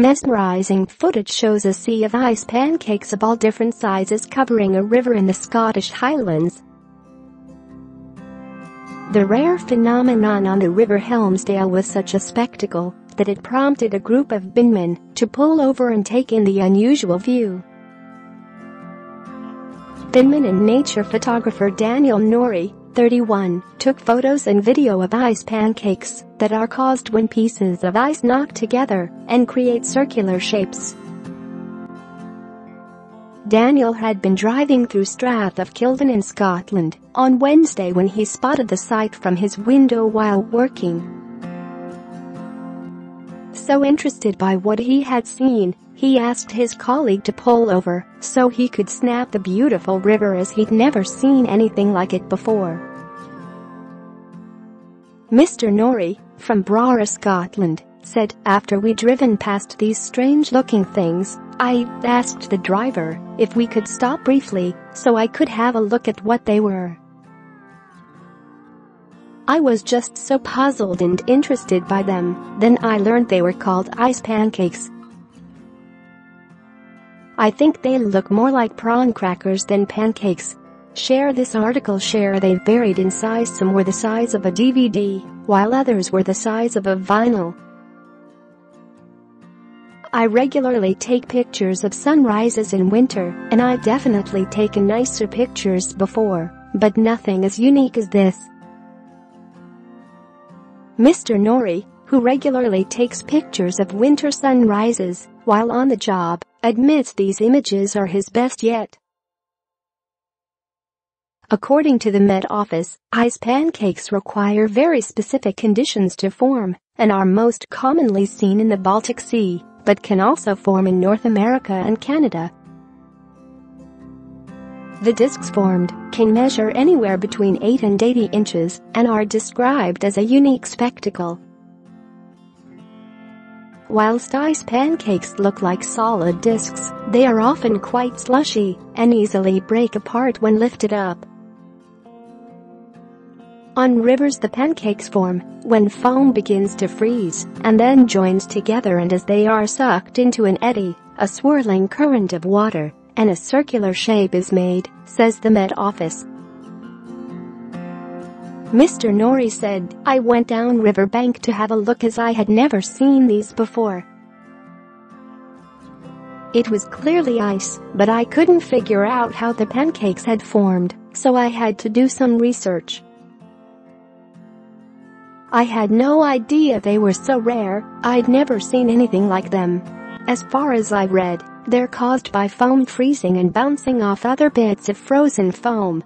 Mesmerizing footage shows a sea of ice pancakes of all different sizes covering a river in the Scottish Highlands. The rare phenomenon on the River Helmsdale was such a spectacle that it prompted a group of binmen to pull over and take in the unusual view. Binman and nature photographer Daniel Norrie, 31, took photos and video of ice pancakes that are caused when pieces of ice knock together and create circular shapes. Daniel had been driving through Strath of Kilven in Scotland on Wednesday when he spotted the sight from his window while working. So interested by what he had seen, he asked his colleague to pull over so he could snap the beautiful river as he'd never seen anything like it before. Mr. Norrie, from Brora, Scotland, said, after we'd driven past these strange-looking things, I asked the driver if we could stop briefly so I could have a look at what they were. I was just so puzzled and interested by them, then I learned they were called ice pancakes I think they look more like prawn crackers than pancakes. Share this article share they varied in size some were the size of a DVD, while others were the size of a vinyl. I regularly take pictures of sunrises in winter, and I've definitely taken nicer pictures before, but nothing as unique as this. Mr. Norrie, who regularly takes pictures of winter sunrises while on the job, admits these images are his best yet. According to the Met Office, ice pancakes require very specific conditions to form and are most commonly seen in the Baltic Sea, but can also form in North America and Canada. The discs formed can measure anywhere between 8 and 80 inches and are described as a unique spectacle. Whilst ice pancakes look like solid discs, they are often quite slushy and easily break apart when lifted up. On rivers the pancakes form when foam begins to freeze and then joins together and as they are sucked into an eddy, a swirling current of water, and a circular shape is made, says the Met Office. Mr. Norrie said, I went down riverbank to have a look as I had never seen these before. It was clearly ice, but I couldn't figure out how the pancakes had formed, so I had to do some research. I had no idea they were so rare, I'd never seen anything like them. As far as I read, they're caused by foam freezing and bouncing off other bits of frozen foam,